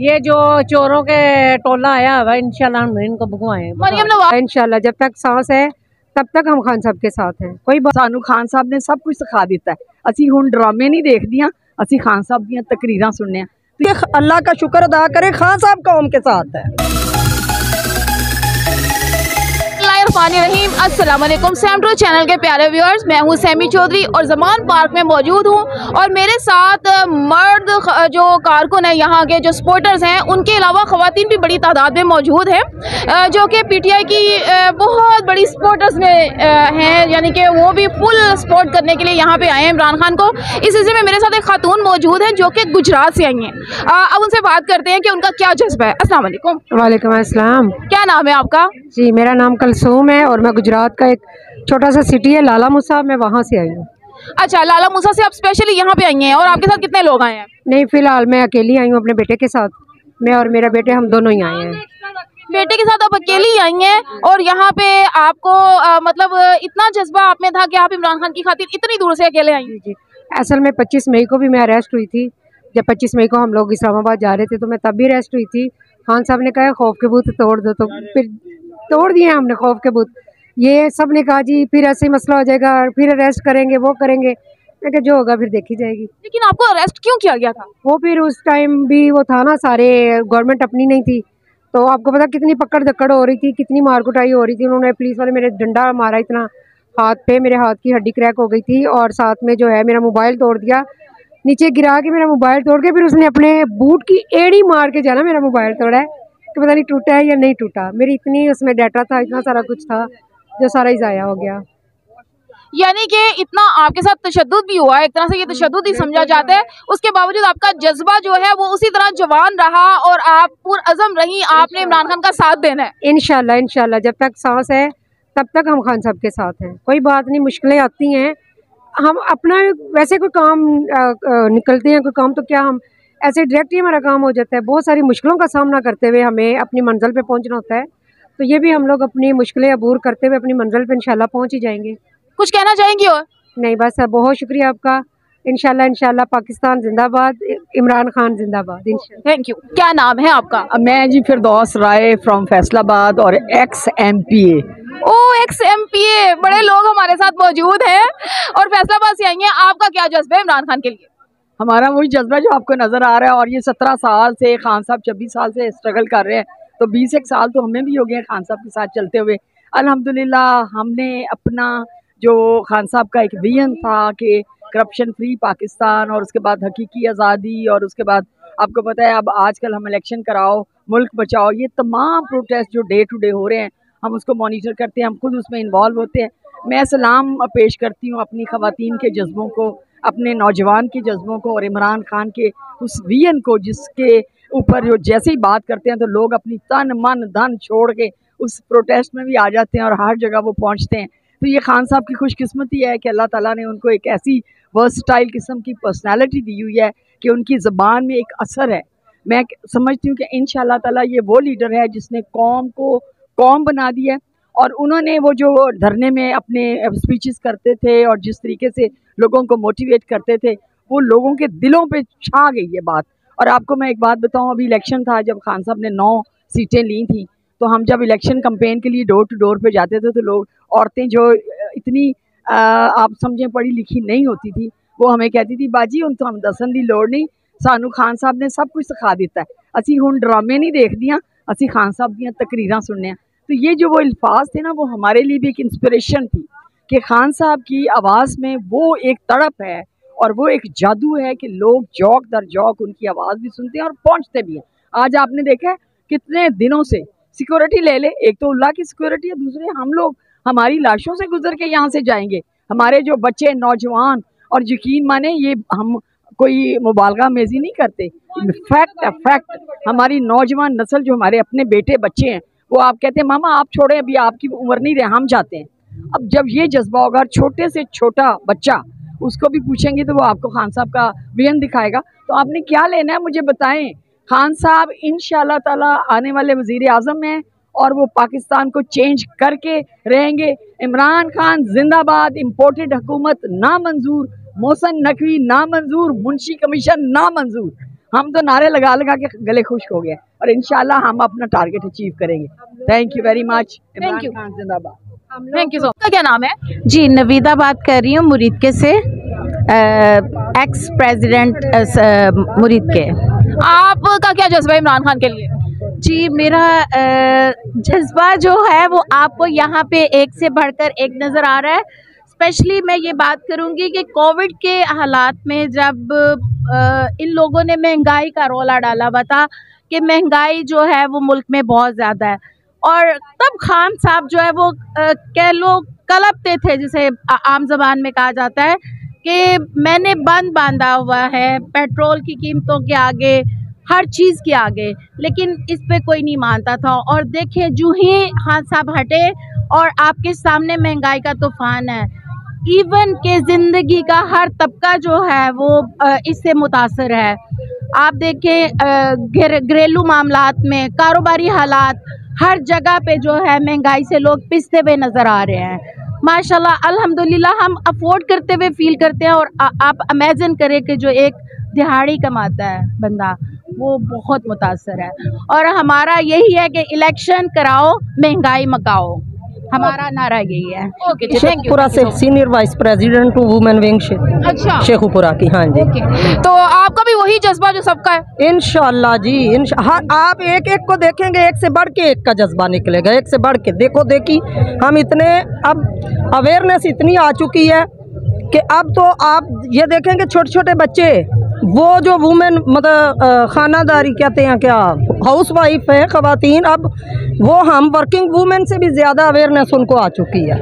ये जो चोरों के टोला आया हुआ इनशाला हम इनको भगवाए इनशाला जब तक सांस है तब तक हम खान साहब के साथ हैं। कोई सानू खान साहब ने सब कुछ सिखा दिता है। असि हूँ ड्रामे नहीं देख दिया असि खान साहब दकरीर सुनने अल्लाह का शुक्र अदा करें खान साहब कौम के साथ है। रहीम अस्सलाम वालेकुम। सैमट्रो चैनल के प्यारे व्यूअर्स मैं हूँ सैमी चौधरी और जमान पार्क में मौजूद हूँ। और मेरे साथ मर्द जो कारकुन है यहाँ के जो स्पोर्टर्स हैं उनके अलावा ख़वातीन भी बड़ी तादाद में मौजूद हैं जो कि पीटीआई की बहुत बड़ी स्पोर्टर्स में हैं यानी कि वो भी फुल सपोर्ट करने के लिए यहाँ पे आए हैं। इमरान खान को इस सिलसिले में मेरे साथ एक खातून मौजूद है जो कि गुजरात से आई हैं। अब उनसे बात करते हैं कि उनका क्या जज्बा है। वालेकुम। वालेकुम क्या नाम है आपका? जी मेरा नाम कलसूम है और मैं गुजरात का एक छोटा सा सिटी है लाला मुसा। मैं वहाँ से आई हूँ। अच्छा लाला मूसा से आप स्पेशली यहाँ पे आई हैं और आपके साथ कितने लोग आए हैं? नहीं फ़िलहाल मैं अकेली आई हूँ अपने बेटे के साथ। मैं और मेरा बेटे हम दोनों ही आए हैं। बेटे के साथ आप अकेली आई हैं और यहाँ पे आपको आ, मतलब इतना जज्बा आप में था कि आप इमरान खान की खातिर इतनी दूर से अकेले आई जी असल में 25 मई को भी मैं अरेस्ट हुई थी। जब 25 मई को हम लोग इस्लामाबाद जा रहे थे तो मैं तब भी अरेस्ट हुई थी। खान साहब ने कहा खौफ के बूथ तोड़ दो। तो फिर तोड़ दिए हमने खौफ के बुत। ये सबने कहा जी फिर ऐसे ही मसला हो जाएगा फिर अरेस्ट करेंगे वो करेंगे। मैं क्या जो होगा फिर देखी जाएगी। लेकिन आपको अरेस्ट क्यों किया गया था? वो फिर उस टाइम भी वो था ना सारे गवर्नमेंट अपनी नहीं थी। तो आपको पता कितनी पकड़ दक्कड़ हो रही थी कितनी मार कुटाई हो रही थी। उन्होंने पुलिस वाले मेरे डंडा मारा इतना हाथ पे मेरे हाथ की हड्डी क्रैक हो गई थी और साथ में जो है मेरा मोबाइल तोड़ दिया। नीचे गिरा के मेरा मोबाइल तोड़ के फिर उसने अपने बूट की एड़ी मार के जाना मेरा मोबाइल तोड़ा है। कि पता नहीं टूटा है या नहीं टूटा। मेरी इतनी उसमें डाटा था इतना सारा कुछ था जो सारा ही ज़ाया हो गया। यानी कि इतना आपके साथ तशद भी हुआ है एक तरह से ये तशद ही समझा जाता है। उसके बावजूद आपका जज्बा जो है वो उसी तरह जवान रहा और आप पुरज़म रही आपने इमरान खान का साथ देना है। इनशाला इनशाला जब तक सांस है तब तक हम खान साहब के साथ हैं। कोई बात नहीं मुश्किलें आती हैं। हम अपना वैसे कोई काम आ, आ, निकलते हैं कोई काम तो क्या हम ऐसे डायरेक्ट ही हमारा काम हो जाता है। बहुत सारी मुश्किलों का सामना करते हुए हमें अपनी मंजिल पे पहुँचना होता है। तो ये भी हम लोग अपनी मुश्किलें अबूर करते हुए अपनी मंजिल पे इंशाल्लाह पहुँच ही जाएँगे। कुछ कहना चाहेंगी और? नहीं बस बहुत शुक्रिया आपका। इनशाला इनशाला पाकिस्तान जिंदाबाद इमरान खान जिंदाबाद थैंक यू क्या नाम है आपका? मैं जी फिरदौस राय फ्रॉम फैसलाबाद और ex M P A oh ex M P A बड़े लोग हमारे साथ मौजूद हैं और फैसलाबाद से आई हैं। आपका क्या जज्बा है इमरान खान के लिए? हमारा वही जज्बा जो आपको नज़र आ रहा है और ये सत्रह साल से खान साहब छब्बीस साल से स्ट्रगल कर रहे हैं। तो बीस एक साल तो हमें भी हो गए खान साहब के साथ चलते हुए। अल्हम्दुलिल्लाह, हमने अपना जो खान साहब का एक विजन था कि करप्शन फ्री पाकिस्तान और उसके बाद हकीकी आज़ादी और उसके बाद आपको पता है, अब आजकल हम इलेक्शन कराओ, मुल्क बचाओ, ये तमाम प्रोटेस्ट जो डे टू डे हो रहे हैं, हम उसको मॉनिटर करते हैं, हम खुद उसमें इन्वॉल्व होते हैं। मैं सलाम पेश करती हूँ अपनी ख़वातीन के जज्बों को अपने नौजवान के जज्बों को और इमरान खान के उस विजन को जिसके ऊपर जो जैसे ही बात करते हैं तो लोग अपनी तन मन धन छोड़ के उस प्रोटेस्ट में भी आ जाते हैं और हर जगह वो पहुँचते हैं। तो ये खान साहब की खुशकस्मती है कि अल्लाह ताला ने उनको एक ऐसी वर्सटाइल किस्म की पर्सनालिटी दी हुई है कि उनकी ज़बान में एक असर है। मैं समझती हूँ कि इन ताला ये वो लीडर है जिसने कौम को कौम बना दी है और उन्होंने वो जो धरने में अपने स्पीचेस करते थे और जिस तरीके से लोगों को मोटिवेट करते थे वो लोगों के दिलों पे छा गई ये बात। और आपको मैं एक बात बताऊँ अभी इलेक्शन था जब खान साहब ने नौ सीटें ली थी तो हम जब इलेक्शन कंपेन के लिए डोर टू डोर पे जाते थे तो लोग औरतें जो इतनी आ, आप समझें पढ़ी लिखी नहीं होती थी वो हमें कहती थी बाजी उन तो हम दसन की लोड़ नहीं सानू खान साहब ने सब कुछ सिखा दिता है। असी हूँ ड्रामे नहीं देखदियाँ असी खान साहब दिन तकरीर सुनने तो ये जो वो अल्फाज थे ना वो हमारे लिए भी एक इंस्परेशन थी। कि खान साहब की आवाज़ में वो एक तड़प है और वो एक जादू है कि लोग जौक दर जौक उनकी आवाज़ भी सुनते हैं और पहुँचते भी हैं। आज आपने देखा है कितने दिनों से सिक्योरिटी ले ले एक तो उल्लाह की सिक्योरिटी है दूसरे हम लोग हमारी लाशों से गुजर के यहाँ से जाएँगे। हमारे जो बच्चे नौजवान और यकीन माने ये हम कोई मुबालगा मेजी नहीं करते। फैक्ट है फैक्ट हमारी नौजवान नस्ल जो हमारे अपने बेटे बच्चे हैं वो आप कहते हैं मामा आप छोड़ें अभी आपकी उम्र नहीं रहे हम जाते हैं। अब जब ये जज्बा होगा छोटे से छोटा बच्चा उसको भी पूछेंगे तो वो आपको खान साहब का विजन दिखाएगा। तो आपने क्या लेना है मुझे बताएँ? खान साहब इन ताला आने वाले वज़ीर आज़म हैं और वो पाकिस्तान को चेंज करके रहेंगे। इमरान खान जिंदाबाद इम्पोर्टेड हुकूमत नामंजूर मोहसन नकवी नामंजूर मुंशी कमीशन नामंजूर। हम तो नारे लगा लगा के गले खुश्क हो गए और इंशाल्लाह हम अपना टारगेट अचीव करेंगे। Thank you very much Thank you. जिंदाबाद। थैंक यू सो का क्या नाम है? जी नवीदा बात कर रही हूँ मुरीद के से एक्स प्रेसिडेंट मुरीद के आपका क्या जज्बा इमरान खान के लिए? जी मेरा जज्बा जो है वो आपको यहाँ पे एक से बढ़कर एक नज़र आ रहा है। स्पेशली मैं ये बात करूँगी कि कोविड के हालात में जब इन लोगों ने महँगाई का रोला डाला हुआ था कि महँगाई जो है वो मुल्क में बहुत ज़्यादा है। और तब खान साहब जो है वो कह लो, कलपते थे, जिसे आम जबान में कहा जाता है, कि मैंने बंद बांधा हुआ है, पेट्रोल की कीमतों के आगे, हर चीज़ के आगे, लेकिन इस पे कोई नहीं मानता था। और देखें जो ही खान साहब हटे, और आपके सामने महँगाई का तूफ़ान है, इवन के ज़िंदगी का हर तबका जो है वो इससे मुतासर है। आप देखें घरे- घरेलू मामलात में, कारोबारी हालात हर जगह पे जो है महँगाई से लोग पिसते हुए नज़र आ रहे हैं। माशाल्लाह अल्हम्दुलिल्लाह हम अफोर्ड करते हुए फील करते हैं और आ, आप अमेजन करें कि जो एक दिहाड़ी कमाता है बंदा वो बहुत मुतासर है। और हमारा यही है कि इलेक्शन कराओ महँगाई मकाओ। हमारा नारा यही है। ओके जी थैंक यू शेखपुरा से सीनियर वाइस प्रेसिडेंट हूँ वुमेन विंग से अच्छा। शेखुपुरा की हाँ जी। तो आपका भी वही जज्बा जो सबका है? इनशाला जी इंशा हाँ आप एक एक को देखेंगे एक से बढ़ के एक का जज्बा निकलेगा एक से बढ़ के। देखो देखी हम इतने अब अवेयरनेस इतनी आ चुकी है कि अब तो आप ये देखेंगे छोटे छोटे बच्चे वो जो वुमेन मतलब खानादारी कहते हैं क्या? हाउस वाइफ है, ख़वातीन। अब वो हम वर्किंग वूमेन से भी ज़्यादा अवेयरनेस उनको आ चुकी है।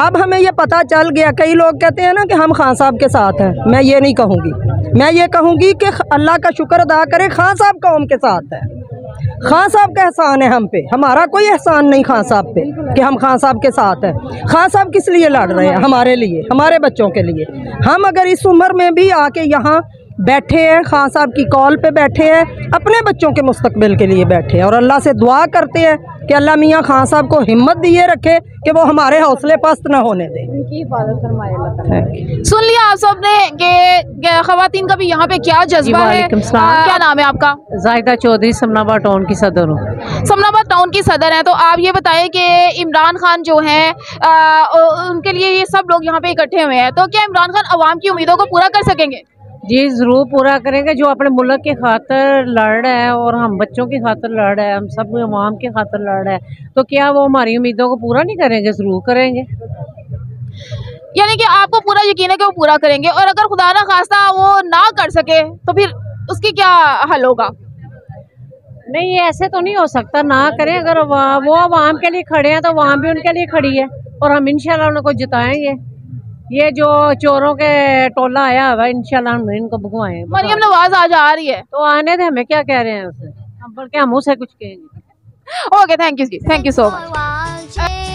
अब हमें ये पता चल गया, कई लोग कहते हैं ना कि हम खान साहब के साथ हैं। मैं ये नहीं कहूँगी। मैं ये कहूँगी कि अल्लाह का शुक्र अदा करें, खान साहब कौम के साथ है। खान साहब का एहसान है हम पे। हमारा कोई एहसान नहीं खान साहब पे कि हम खान साहब के साथ हैं। खान साहब किस लिए लड़ रहे हैं? हमारे लिए, हमारे बच्चों के लिए। हम अगर इस उम्र में भी आके यहाँ बैठे हैं खान साहब की कॉल पे बैठे हैं अपने बच्चों के मुस्तबिल के लिए बैठे हैं। और अल्लाह से दुआ करते हैं कि अल्लाह मियाँ खान साहब को हिम्मत दिए रखे कि वो हमारे हौसले पस्त न होने दें. सुन लिया आप सबने कि खातन का भी यहाँ पे क्या जज्बा है? आ, क्या नाम है आपका? जायदा चौधरी समनाबाद टाउन की सदर हूँ। समनाबाद टाउन की सदर है तो आप ये बताएँ कि इमरान खान जो हैं आ, उनके लिए ये सब लोग यहाँ पे इकट्ठे हुए हैं। तो क्या इमरान खान अवाम की उम्मीदों को पूरा कर सकेंगे? जी ज़रूर पूरा करेंगे जो अपने मुल्क के खातर लड़ रहा है और हम बच्चों की खातर लड़ रहा है हम सब अवाम के खातर लड़ रहा है तो क्या वो हमारी उम्मीदों को पूरा नहीं करेंगे? ज़रूर करेंगे। यानी कि आपको पूरा यकीन है कि वो पूरा करेंगे और अगर खुदा ना खास्ता वो ना कर सके तो फिर उसकी क्या हल होगा? नहीं ऐसे तो नहीं हो सकता ना करें अगर वो अवाम के लिए खड़े हैं तो अवाम भी उनके लिए खड़ी है और हम इंशाल्लाह उनको जिताएँगे। ये जो चोरों के टोला आया हुआ इनशाला इंशाल्लाह हम इनको भगवाएँ। मरियम नवाज़ आज आ रही है। तो आने दे हमें क्या कह रहे हैं उसे? हम बल्कि हम उसे कुछ कहेंगे। Okay thank you ji. Thank you so much.